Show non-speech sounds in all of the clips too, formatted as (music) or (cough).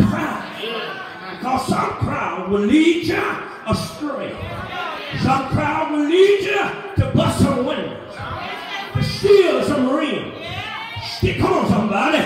Because some crowd will lead you astray. Some crowd will lead you to bust some windows, to steal some ring. Come on, somebody.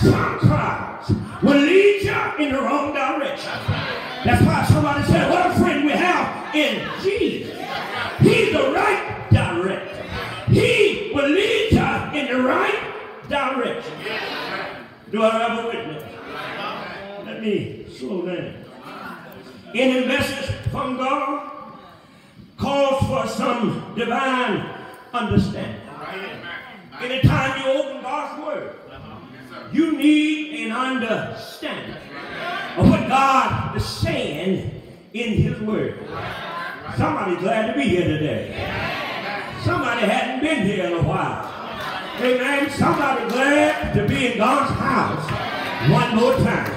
Some crowds will lead you in the wrong direction. That's why somebody said, what a friend we have in Jesus. He's the right director. He will lead you in the right direction. Do I have a witness? Let me slow down. Any message from God calls for some divine understanding. Anytime you open God's Word, you need an understanding of what God is saying in His Word. Somebody's glad to be here today. Somebody hadn't been here in a while. Amen. Somebody glad to be in God's house one more time.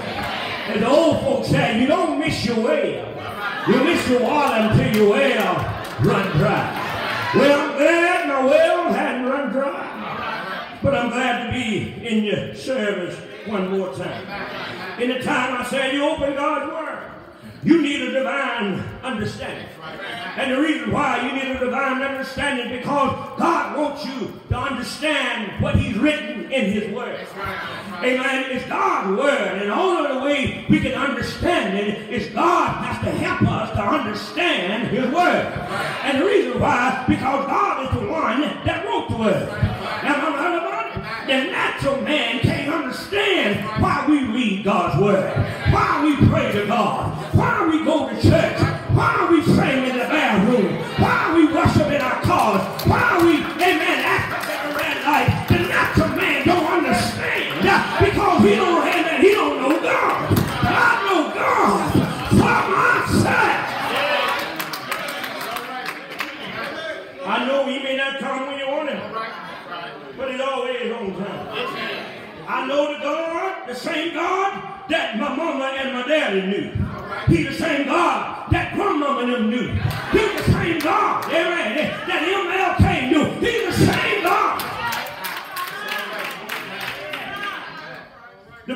As the old folks say, you don't miss your well. You miss your water until your well run dry. Well, I'm glad my well hadn't run dry. But I'm glad to be in your service one more time. In the time I said you open God's Word, you need a divine understanding. And the reason why you need a divine understanding because God wants you to understand what He's written in His Word. Amen. It's God's Word. And the only way we can understand it is God has to help us to understand His Word. And the reason why, because God is the one that wrote the Word. Now, I'm about it. The natural man can't understand why we read God's Word, in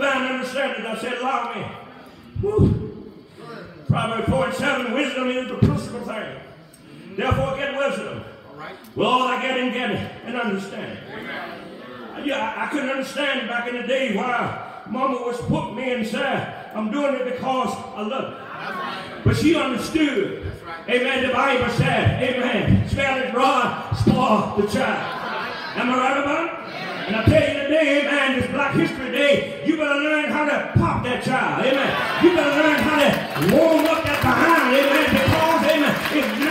Divine understanding, I said, allow me. Proverbs 4 and 7, wisdom is the principal thing. Therefore, get wisdom. All right. Well, all I get and get it and understand. Yeah, I, I couldn't understand back in the day why Mama was put me and said, I'm doing it because I love it. But she understood. Right. Amen. The Bible said, Amen. Spell it rod, spoil the child. Am I right about it? And I tell you today, amen, this Black History Day, you better learn how to pop that child, amen. You better learn how to warm up that behind, amen, because, amen, it's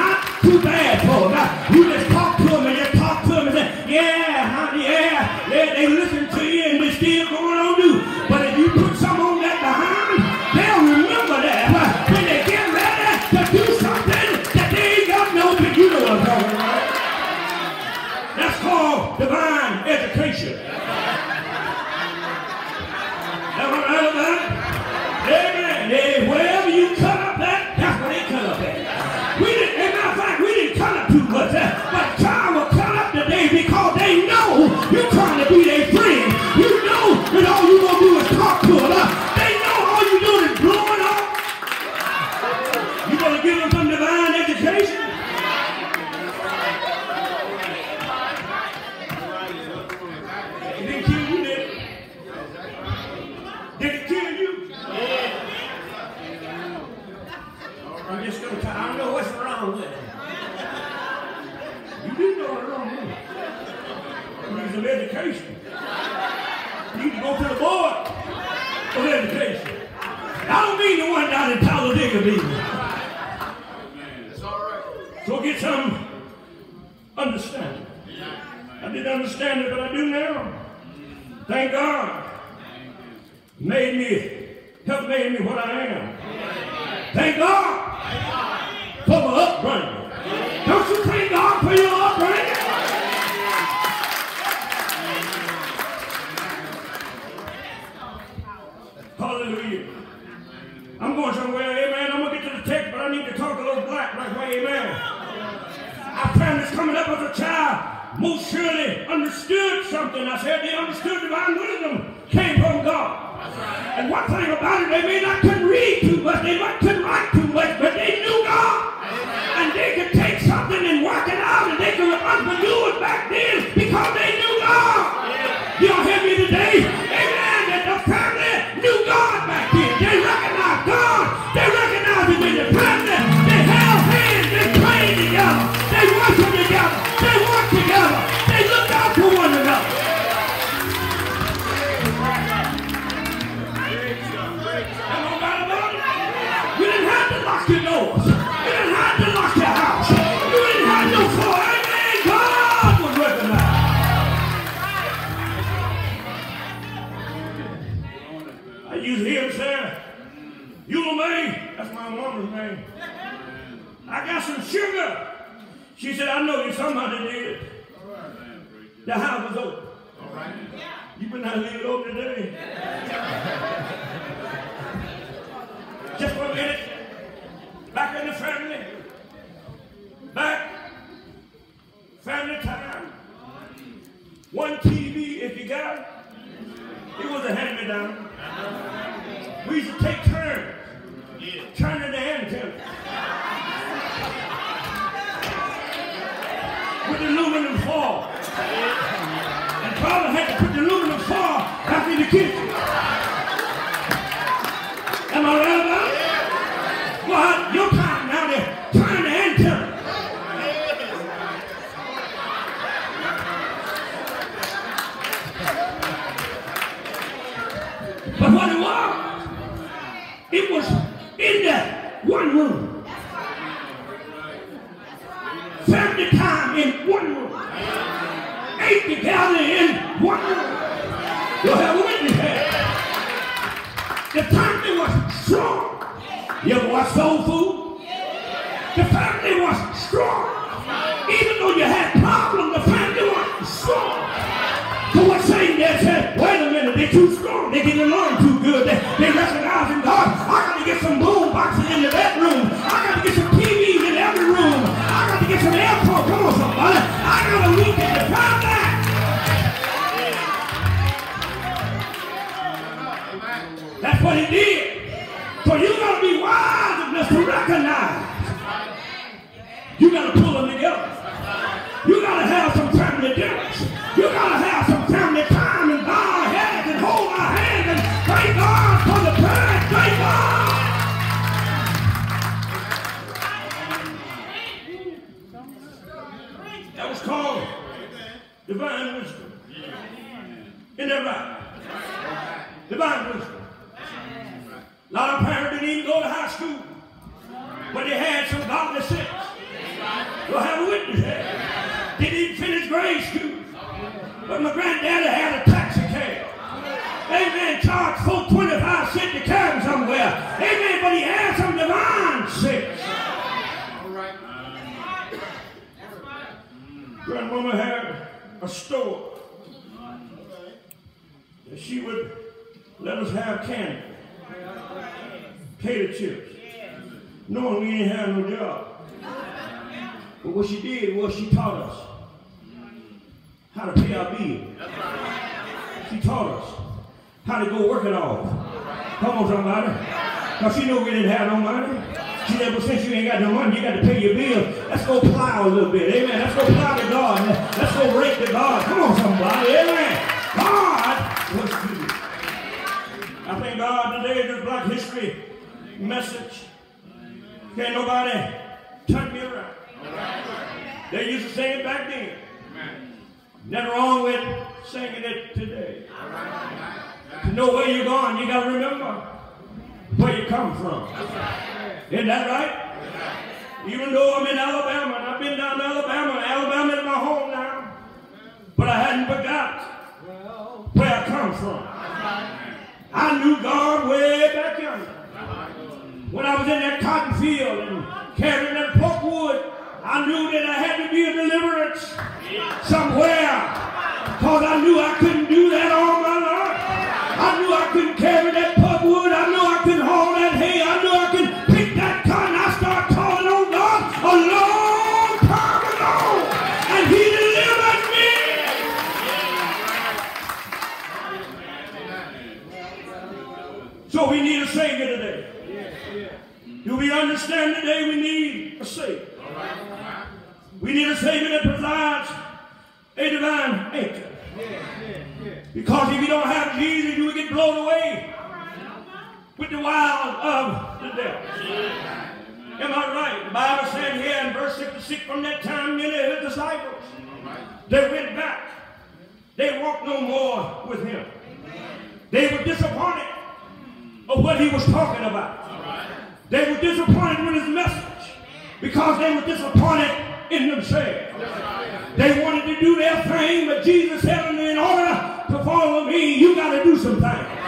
Talladega, baby. So get some understanding. I didn't understand it, but I do now. Thank God. Made me, helped made me what I am. Thank God for my upbringing. Don't you thank God for your upbringing? Hallelujah. I'm going somewhere, black right away, amen. Our families coming up as a child most surely understood something. I said they understood divine wisdom came from God. And one thing about it, they may not can read too much, they might can write too much, but She said, I know you somebody did. The house was open. You better not leave it open today. (laughs) Just for a minute. Back in the family. Back. Family time. One TV, if you got it. It was a hand-me-down. We used to take turns. Turning the antenna. With aluminum foil. And father had to put the aluminum foil back in the kitchen. Am I right about it? Well, your time now to turn the antenna. But what it was, it was in that one room. Family time in one room. Ate together in one room. You'll have a witness here. The family was strong. You ever watch soul food? The family was strong. Even though you had problems, the family was strong. So what saying there said, wait a minute, they're too strong. They get along too good. They, they recognize in God. I got to get some boom boxes in the bedroom. I got to get some TVs in every room. I got to get some airport. Come on, somebody. I got a weekend to find that. That's what he did. So you got to be wise enough to recognize. You got to pull them together. You got to have some family dinners. You got to have some family time and bow our heads and hold our hands and thank God for the parents. Thank God. That was called divine wisdom. Isn't that right? Divine wisdom. A lot of parents didn't even go to high school, but they had some godly sense. You'll have a witness here. Didn't even finish grade school, but my granddaddy had a taxi cab. Amen. Charged for 25 cents to carry him somewhere. Amen. But he had some divine sense. All right. Grandmama had a store. She would let us have candy, potato chips, knowing we didn't have no job. But what she did was she taught us how to pay our bills. She taught us how to go work it off. Come on, somebody. Because she knew we didn't have no money. She said, well, since you ain't got no money, you got to pay your bills. Let's go plow a little bit. Amen. Let's go plow to God. Let's go rake to God. Come on, somebody. Amen. God was good. I thank God today this Black History message. Can't nobody turn me around. They used to sing it back then. Nothing wrong with singing it today. To know where you're going, you got to remember where you come from. Isn't that right? Even though I'm in Alabama, and I've been down to Alabama, Alabama is my home now, but I hadn't forgot where I come from. I knew God way back yonder. When I was in that cotton field and carrying that I knew that I had to be a deliverance somewhere. Because I knew I couldn't do that all my life. I knew I couldn't carry that pulpwood. I knew I couldn't haul that hay. I knew I could pick that cotton. I started calling on God a long time ago. And He delivered me. Savior today? Do we understand today we need a Savior? We need a Savior that provides a divine anchor. Because if you don't have Jesus, you will get blown away with the wild of the devil. Am I right? The Bible said in verse 66, from that time many of his disciples, they went back. They walked no more with him. They were disappointed of what he was talking about. They were disappointed with his message because they were disappointed in themselves. They wanted to do their thing, but Jesus said, in order to follow me, you got to do some things.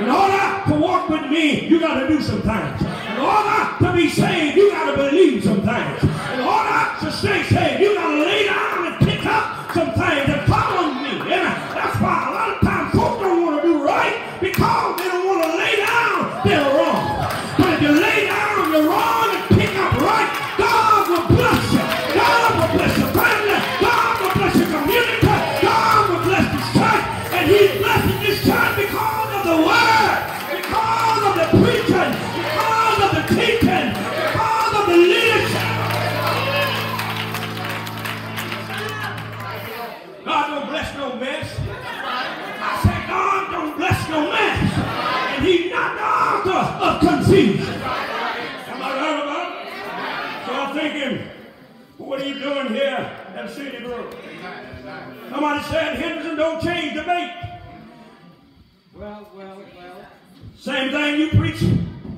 In order to walk with me, you got to do some things. In order to be saved, Same thing you preach.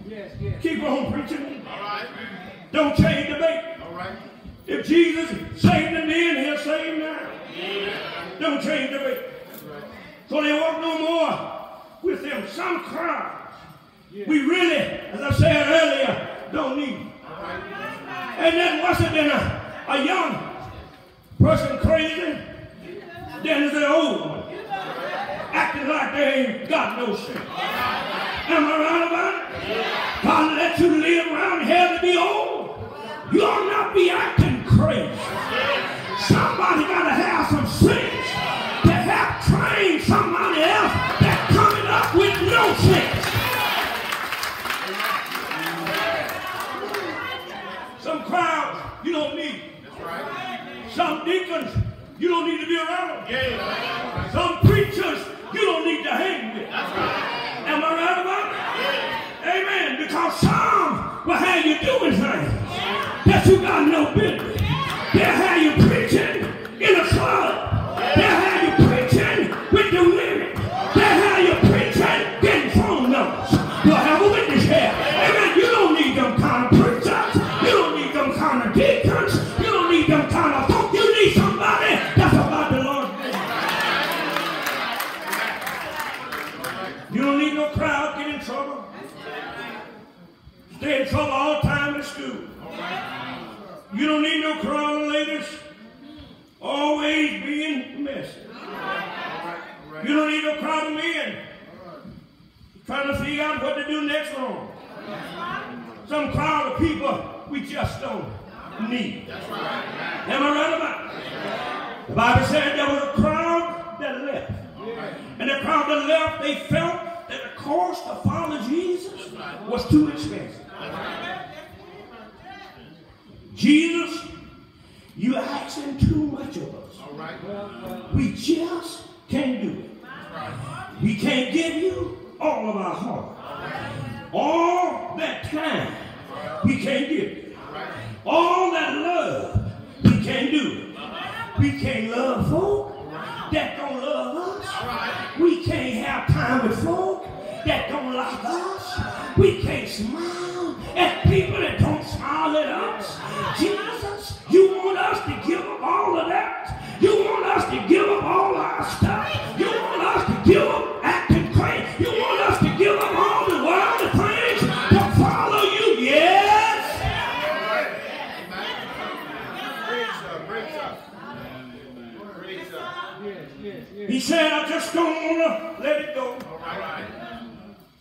Yes, yes. Keep on preaching. All right. Don't change the bait. All right. If Jesus saved him then, he'll save him now. Don't change the bait. So they walk no more with them. Some crowds we really, as I said earlier, don't need. And then wasn't in a, a young person crazy, then is an old one. Acting like they ain't got no sense. Am I right about it? God let you live around here to be old. You ought not be acting crazy. Somebody got to have some sense to have trained somebody else that coming up with no sense. Some crowds you don't need. That's right. Some deacons you don't need to be around. Some preachers you don't need to hang with. Am I right about it? Amen. Because some will have you doing things that you got no business. The Bible said there was a crowd that left. And the crowd that left, they felt that the cost to follow Jesus was too expensive. Jesus, you asking too much of us. We just can't do it. We can't give you all of our heart. All that time, we can't give it. All that love, we can't do it. We can't love. Folk He said, I just don't want to let it go. All right.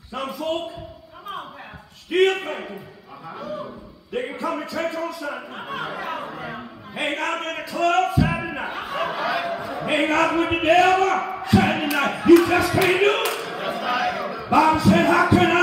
Some folk still thinking they can come to church on Sunday, hang out in the club Saturday night, hang out with the devil Saturday night. You just can't do it. Bible said, how can